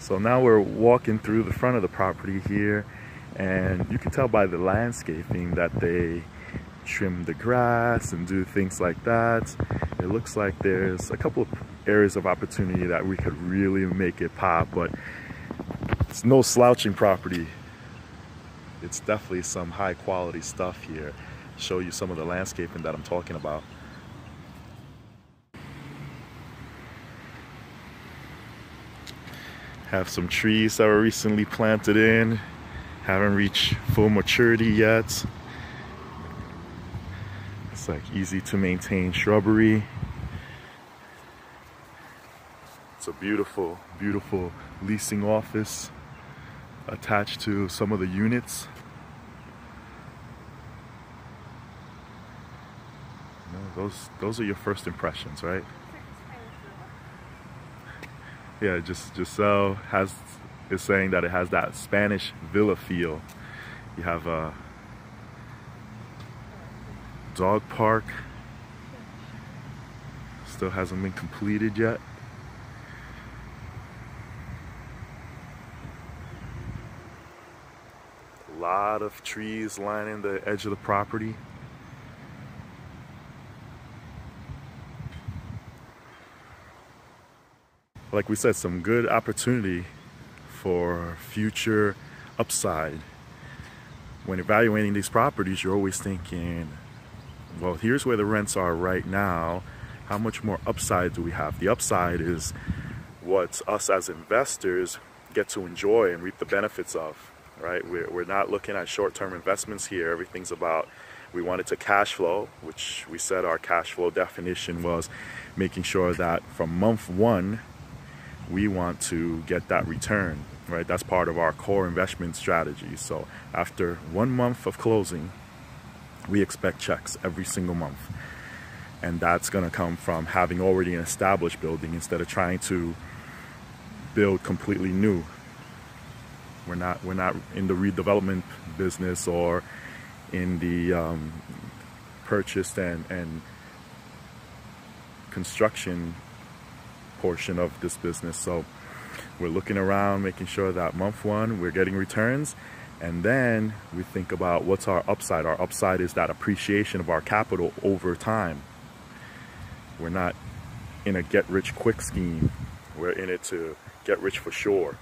So now we're walking through the front of the property here and you can tell by the landscaping that they trim the grass and do things like that. It looks like there's a couple of areas of opportunity that we could really make it pop, but it's no slouching property. It's definitely some high quality stuff here. Show you some of the landscaping that I'm talking about. Have some trees that were recently planted in. Haven't reached full maturity yet. It's like easy to maintain shrubbery. It's a beautiful, beautiful leasing office attached to some of the units. You know, those those are your first impressions, right? Yeah, just Jeselle has is saying that it has that Spanish villa feel. You have a dog park. Still hasn't been completed yet. A lot of trees lining the edge of the property. Like we said, some good opportunity for future upside. When evaluating these properties, you're always thinking, well, here's where the rents are right now. How much more upside do we have? The upside is what us as investors get to enjoy and reap the benefits of, right? We're, we're not looking at short-term investments here. Everything's about, we wanted to cash flow, which we said our cash flow definition was making sure that from month one, we want to get that return, right? That's part of our core investment strategy. So after one month of closing, we expect checks every single month. And that's going to come from having already an established building instead of trying to build completely new. We're not we're not in the redevelopment business or in the um, purchase and and construction portion of this business. So we're looking around, making sure that month one, we're getting returns. And then we think about what's our upside. Our upside is that appreciation of our capital over time. We're not in a get rich quick scheme. We're in it to get rich for sure.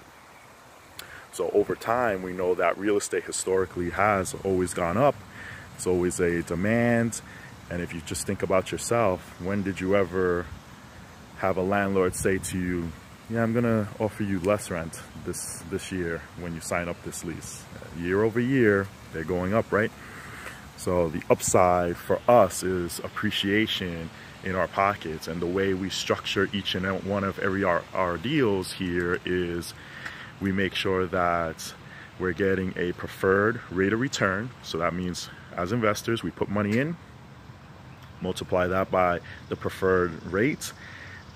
So over time, we know that real estate historically has always gone up. It's always a demand. And if you just think about yourself, when did you ever have a landlord say to you, yeah, I'm gonna offer you less rent this, this year when you sign up this lease. Year over year, they're going up, right? So the upside for us is appreciation in our pockets and the way we structure each and one of every our, our deals here is we make sure that we're getting a preferred rate of return. So that means as investors, we put money in, multiply that by the preferred rate,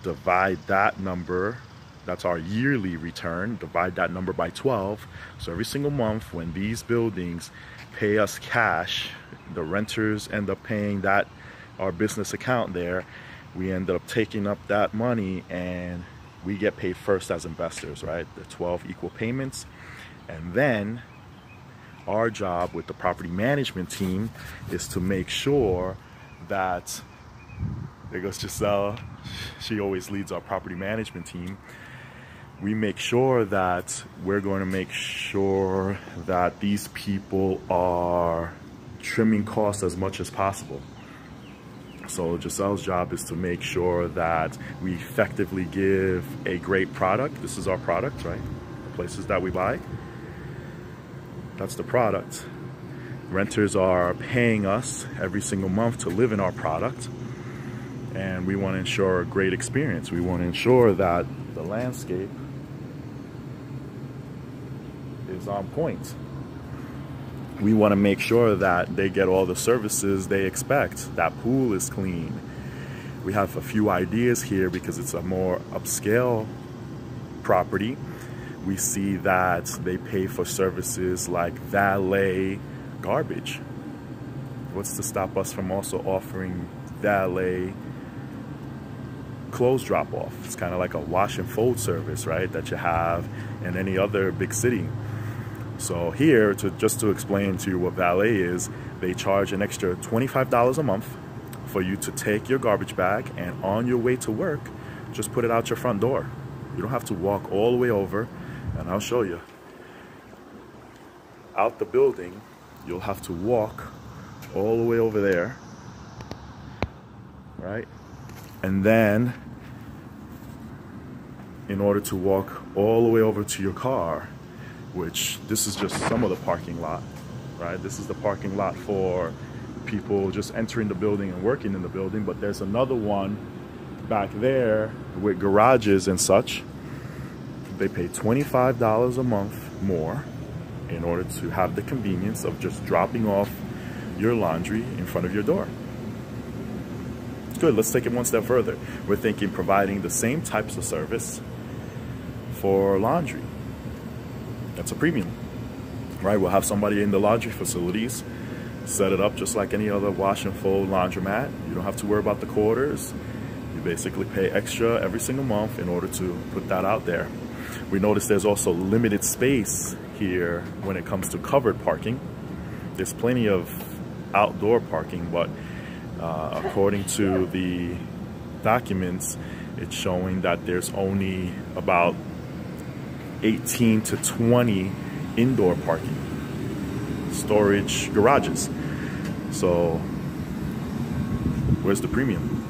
divide that number that's our yearly return divide that number by 12 so every single month when these buildings pay us cash the renters end up paying that our business account there. We end up taking up that money and we get paid first as investors right? The 12 equal payments. And then our job with the property management team is to make sure that there goes Jeselle she always leads our property management team. We make sure that we're going to make sure that these people are trimming costs as much as possible. So Jeselle's job is to make sure that we effectively give a great product. This is our product, right? The places that we buy. That's the product. Renters are paying us every single month to live in our product and we want to ensure a great experience. We want to ensure that the landscape is on point. We want to make sure that they get all the services they expect. That pool is clean. We have a few ideas here because it's a more upscale property. We see that they pay for services like valet garbage. What's to stop us from also offering valet clothes drop off. It's kind of like a wash and fold service, right? That you have in any other big city. So here, to just to explain to you what valet is, they charge an extra $25 a month for you to take your garbage bag and on your way to work, just put it out your front door. You don't have to walk all the way over, and I'll show you. Out the building, you'll have to walk all the way over there, right? And then, in order to walk all the way over to your car, which this is just some of the parking lot, right? This is the parking lot for people just entering the building and working in the building, but there's another one back there with garages and such. They pay $25 a month more in order to have the convenience of just dropping off your laundry in front of your door. Good, let's take it one step further. We're thinking providing the same types of service for laundry. That's a premium, right? We'll have somebody in the laundry facilities set it up just like any other wash and fold laundromat. You don't have to worry about the quarters. You basically pay extra every single month in order to put that out there. We notice there's also limited space here when it comes to covered parking. There's plenty of outdoor parking, but uh, according to the documents, it's showing that there's only about 18 to 20 indoor parking storage garages. So where's the premium?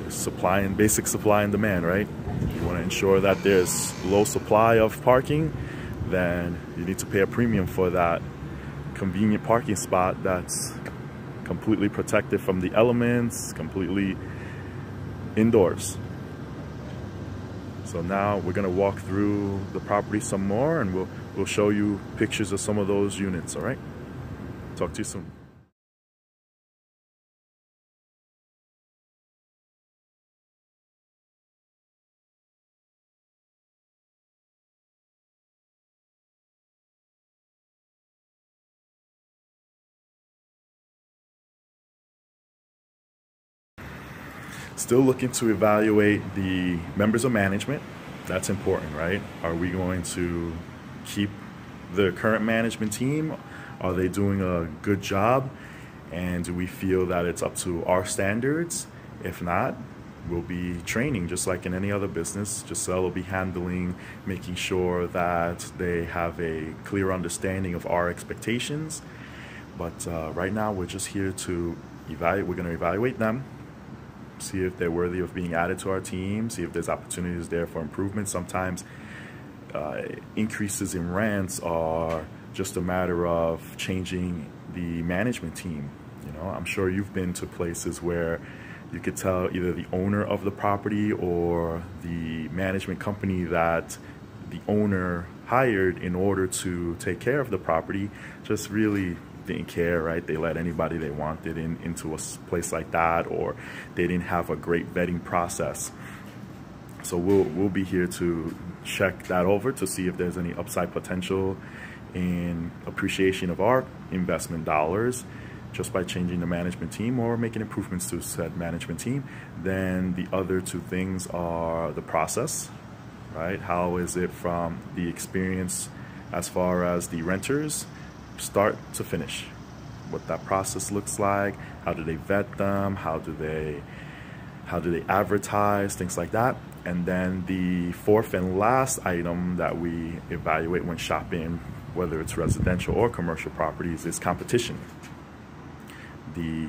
There's supply and basic supply and demand, right? You want to ensure that there's low supply of parking, then you need to pay a premium for that convenient parking spot that's completely protected from the elements, completely indoors. So now we're gonna walk through the property some more and we'll, we'll show you pictures of some of those units, all right? Talk to you soon. Still looking to evaluate the members of management. That's important, right? Are we going to keep the current management team? Are they doing a good job? And do we feel that it's up to our standards? If not, we'll be training just like in any other business. Jeselle will be handling making sure that they have a clear understanding of our expectations. But uh, right now, we're just here to evaluate. We're going to evaluate them see if they're worthy of being added to our team, see if there's opportunities there for improvement. Sometimes uh, increases in rents are just a matter of changing the management team. You know, I'm sure you've been to places where you could tell either the owner of the property or the management company that the owner hired in order to take care of the property just really didn't care, right? They let anybody they wanted in into a place like that, or they didn't have a great vetting process. So we'll we'll be here to check that over to see if there's any upside potential in appreciation of our investment dollars just by changing the management team or making improvements to said management team. Then the other two things are the process, right? How is it from the experience as far as the renters start to finish. What that process looks like, how do they vet them, how do they how do they advertise, things like that. And then the fourth and last item that we evaluate when shopping, whether it's residential or commercial properties, is competition. The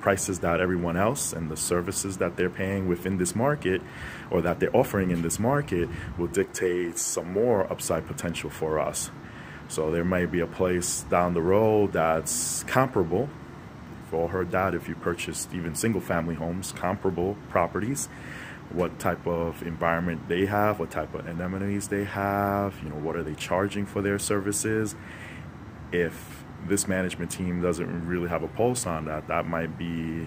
prices that everyone else and the services that they're paying within this market or that they're offering in this market will dictate some more upside potential for us. So there may be a place down the road that's comparable. You've all heard that if you purchased even single family homes, comparable properties, what type of environment they have, what type of amenities they have, you know, what are they charging for their services. If this management team doesn't really have a pulse on that, that might be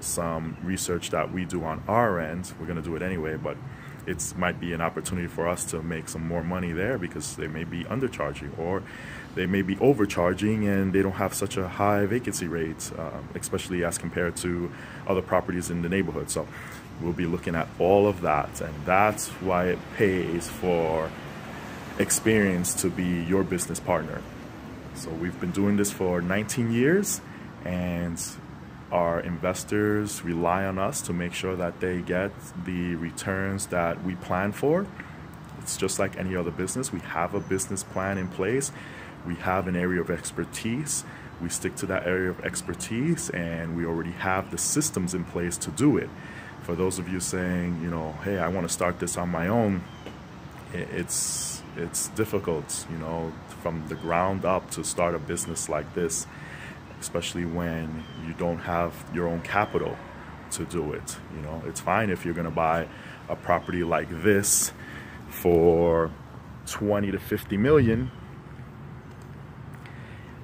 some research that we do on our end. We're going to do it anyway, but it might be an opportunity for us to make some more money there because they may be undercharging or they may be overcharging and they don't have such a high vacancy rate, um, especially as compared to other properties in the neighborhood. So we'll be looking at all of that, and that's why it pays for experience to be your business partner. So we've been doing this for 19 years, and our investors rely on us to make sure that they get the returns that we plan for. It's just like any other business. We have a business plan in place. We have an area of expertise. We stick to that area of expertise and we already have the systems in place to do it. For those of you saying, you know, hey, I want to start this on my own, it's it's difficult, you know, from the ground up to start a business like this especially when you don't have your own capital to do it. You know, it's fine if you're going to buy a property like this for 20 to 50 million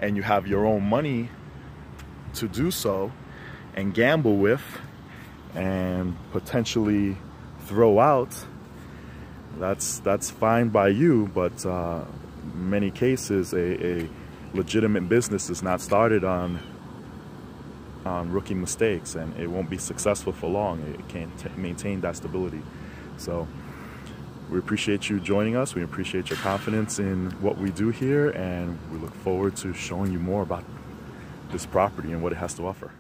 and you have your own money to do so and gamble with and potentially throw out that's that's fine by you but uh, many cases a, a legitimate business is not started on on rookie mistakes and it won't be successful for long. It can't maintain that stability. So we appreciate you joining us. We appreciate your confidence in what we do here and we look forward to showing you more about this property and what it has to offer.